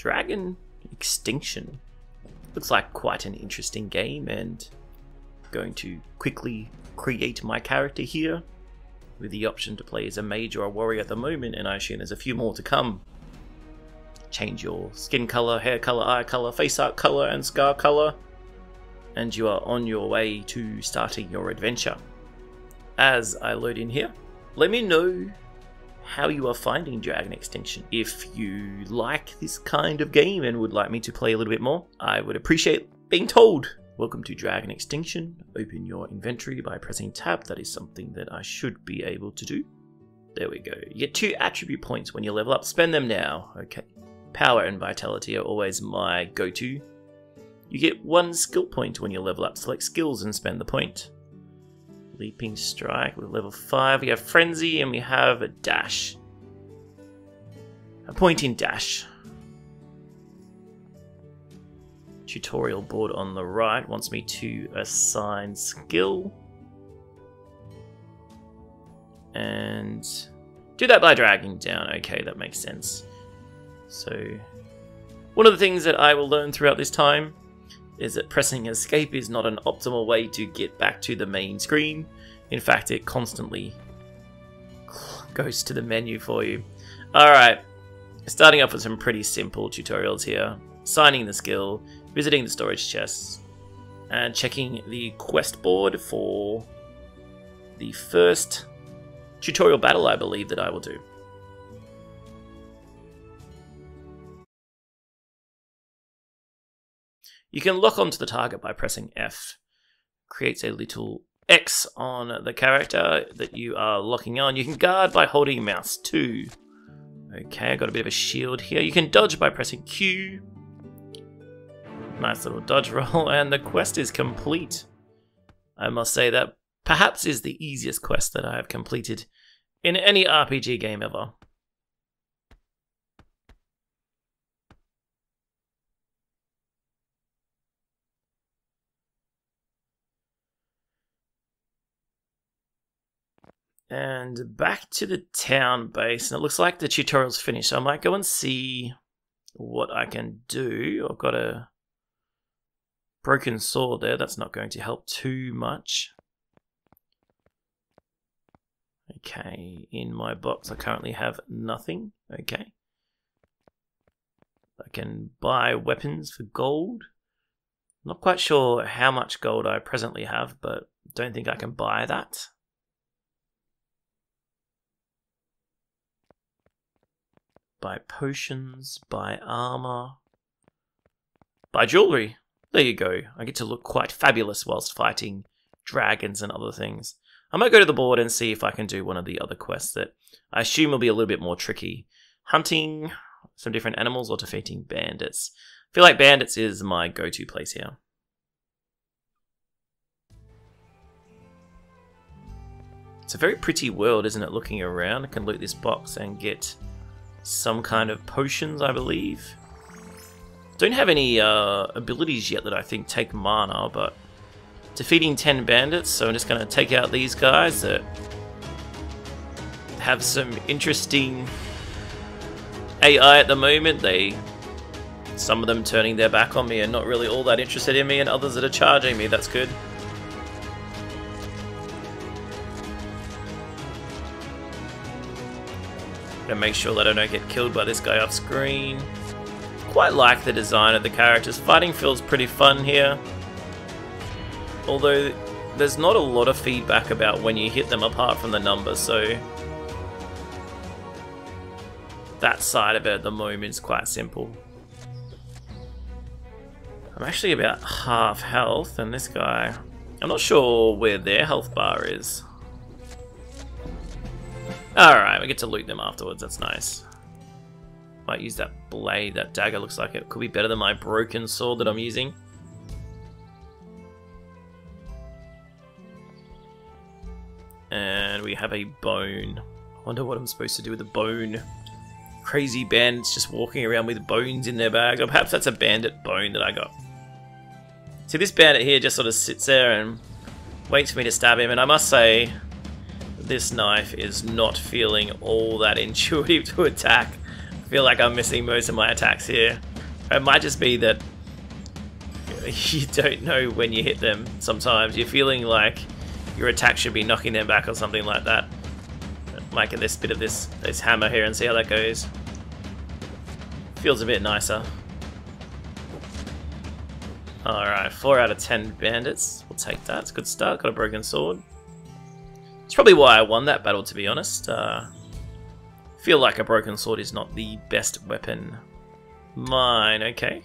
Dragon Extinction. Looks like quite an interesting game and going to quickly create my character here with the option to play as a mage or a warrior at the moment and I assume there's a few more to come. Change your skin color, hair color, eye color, face art color and scar color and you are on your way to starting your adventure. As I load in here, let me know how you are finding Dragon Extinction. If you like this kind of game and would like me to play a little bit more, I would appreciate being told. Welcome to Dragon Extinction. Open your inventory by pressing tab. That is something that I should be able to do. There we go. You get two attribute points when you level up. Spend them now. Okay. Power and vitality are always my go-to. You get one skill point when you level up. Select skills and spend the point. Leaping Strike with level 5. We have Frenzy and we have a Dash. A pointing dash. Tutorial board on the right wants me to assign skill. And do that by dragging down. Okay, that makes sense. So, one of the things that I will learn throughout this time is that pressing escape is not an optimal way to get back to the main screen. In fact, it constantly goes to the menu for you. Alright, starting off with some pretty simple tutorials here. Signing the skill, visiting the storage chests, and checking the quest board for the first tutorial battle I believe that I will do. You can lock onto the target by pressing F. Creates a little X on the character that you are locking on. You can guard by holding mouse 2. Okay, I got a bit of a shield here. You can dodge by pressing Q. Nice little dodge roll, and the quest is complete. I must say that perhaps is the easiest quest that I have completed in any RPG game ever. And back to the town base, and it looks like the tutorial's finished, so I might go and see what I can do. I've got a broken sword there, that's not going to help too much. Okay, in my box I currently have nothing, okay. I can buy weapons for gold. Not quite sure how much gold I presently have, but don't think I can buy that. Buy potions, buy armor, buy jewelry. There you go. I get to look quite fabulous whilst fighting dragons and other things. I might go to the board and see if I can do one of the other quests that I assume will be a little bit more tricky. Hunting some different animals or defeating bandits. I feel like bandits is my go-to place here. It's a very pretty world, isn't it, looking around? I can loot this box and get some kind of potions, I believe. Don't have any uh, abilities yet that I think take mana, but defeating 10 bandits, so I'm just going to take out these guys that have some interesting AI at the moment. They, Some of them turning their back on me and not really all that interested in me, and others that are charging me, that's good. Gonna make sure that I don't get killed by this guy off screen. Quite like the design of the characters. Fighting feels pretty fun here. Although there's not a lot of feedback about when you hit them apart from the number, so that side of it at the moment is quite simple. I'm actually about half health, and this guy, I'm not sure where their health bar is. Alright, we get to loot them afterwards, that's nice. Might use that blade, that dagger looks like it could be better than my broken sword that I'm using. And we have a bone. I wonder what I'm supposed to do with a bone. Crazy bandits just walking around with bones in their bag. Or perhaps that's a bandit bone that I got. See, this bandit here just sort of sits there and waits for me to stab him. And I must say, this knife is not feeling all that intuitive to attack. I feel like I'm missing most of my attacks here. It might just be that you don't know when you hit them sometimes. You're feeling like your attack should be knocking them back or something like that. Might get this bit of this, this hammer here and see how that goes. Feels a bit nicer. Alright, 4 out of 10 bandits. We'll take that. It's a good start. Got a broken sword. It's probably why I won that battle, to be honest. Uh, feel like a broken sword is not the best weapon. Mine, okay.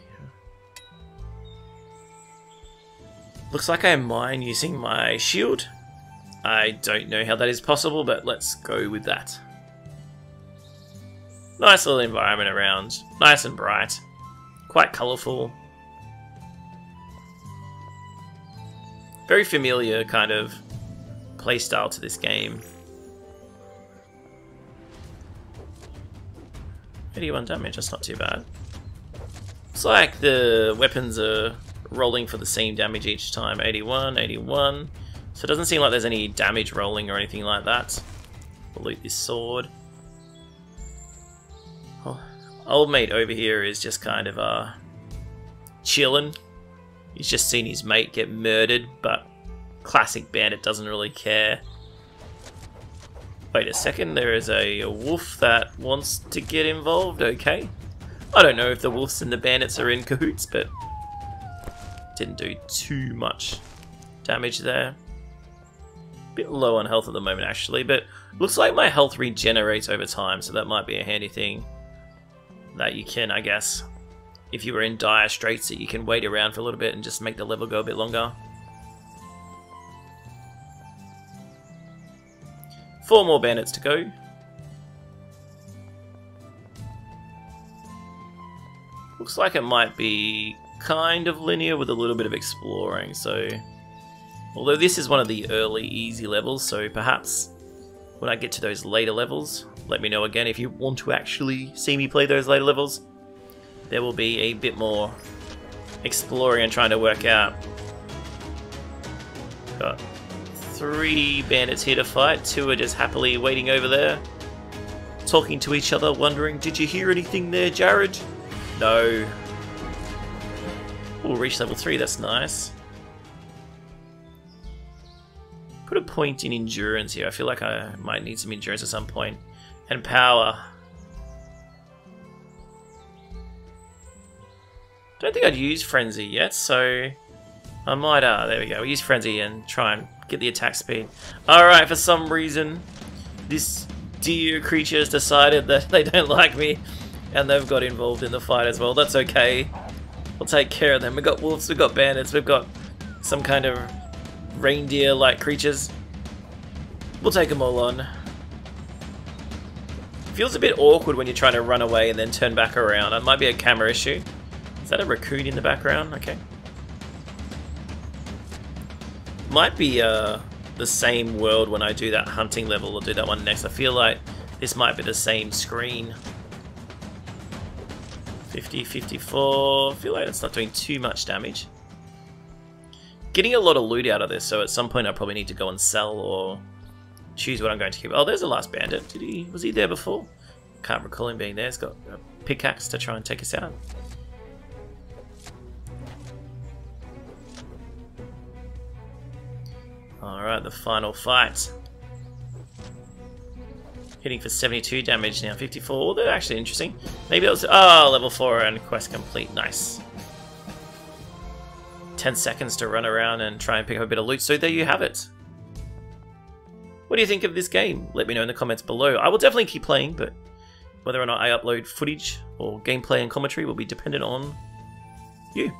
Looks like I mine using my shield. I don't know how that is possible, but let's go with that. Nice little environment around. Nice and bright. Quite colourful. Very familiar kind of playstyle to this game. 81 damage, that's not too bad. It's like the weapons are rolling for the same damage each time. 81, 81. So it doesn't seem like there's any damage rolling or anything like that. We'll loot this sword. Oh, old mate over here is just kind of uh, chilling. He's just seen his mate get murdered, but classic bandit doesn't really care. Wait a second, there is a, wolf that wants to get involved, okay. I don't know if the wolves and the bandits are in cahoots, but didn't do too much damage there. Bit low on health at the moment actually, but looks like my health regenerates over time, so that might be a handy thing that you can, I guess, if you were in dire straits, that you can wait around for a little bit and just make the level go a bit longer. Four more bandits to go. Looks like it might be kind of linear with a little bit of exploring, so... Although this is one of the early easy levels, so perhaps when I get to those later levels, let me know again if you want to actually see me play those later levels. There will be a bit more exploring and trying to work out. Got three bandits here to fight, two are just happily waiting over there. Talking to each other, wondering, did you hear anything there, Jared? No. We'll reach level 3, that's nice. Put a point in endurance here. I feel like I might need some endurance at some point. And power. Don't think I'd use Frenzy yet, so I might, uh, there we go, we'll use Frenzy and try and get the attack speed. Alright, for some reason, this deer creature has decided that they don't like me, and they've got involved in the fight as well. That's okay. We'll take care of them. We've got wolves, we've got bandits, we've got some kind of reindeer-like creatures. We'll take them all on. Feels a bit awkward when you're trying to run away and then turn back around. It might be a camera issue. Is that a raccoon in the background? Okay. Might be uh, the same world when I do that hunting level. I'll do that one next. I feel like this might be the same screen. 50, 54. I feel like it's not doing too much damage. Getting a lot of loot out of this, so at some point I probably need to go and sell or choose what I'm going to keep. Oh, there's the last bandit. Did he? Was he there before? Can't recall him being there. He's got a pickaxe to try and take us out. Alright, the final fight. Hitting for 72 damage now, 54. Oh, they're actually interesting. Maybe it was... Oh, level 4 and quest complete. Nice. 10 seconds to run around and try and pick up a bit of loot. So there you have it. What do you think of this game? Let me know in the comments below. I will definitely keep playing, but whether or not I upload footage or gameplay and commentary will be dependent on you.